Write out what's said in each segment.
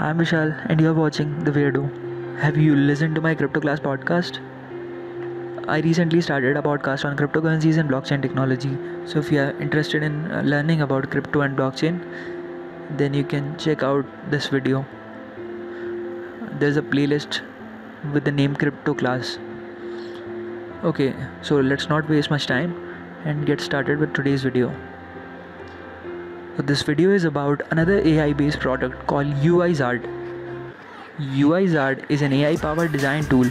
I'm Vishal and you're watching The Weirdo. Have you listened to my Crypto Class podcast? I recently started a podcast on cryptocurrencies and blockchain technology. So if you are interested in uh, learning about crypto and blockchain, then you can check out this video. There's a playlist with the name Crypto Class. Okay, so let's not waste much time and get started with today's video. So this video is about another AI based product called Uizard. Uizard is an AI powered design tool.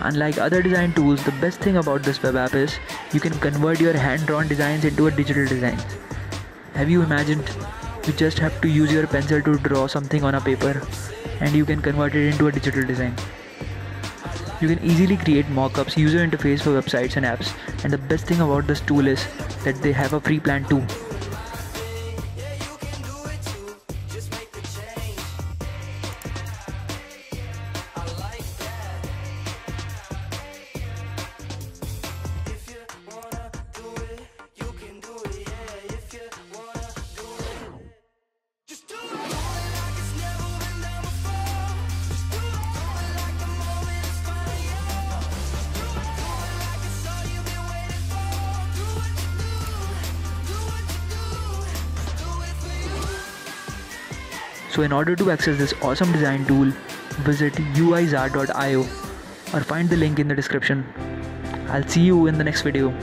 Unlike other design tools, the best thing about this web app is you can convert your hand drawn designs into a digital design. Have you imagined? You just have to use your pencil to draw something on a paper and you can convert it into a digital design. You can easily create mockups, user interface for websites and apps, and the best thing about this tool is that they have a free plan too. So in order to access this awesome design tool, visit uizard.io or find the link in the description. I'll see you in the next video.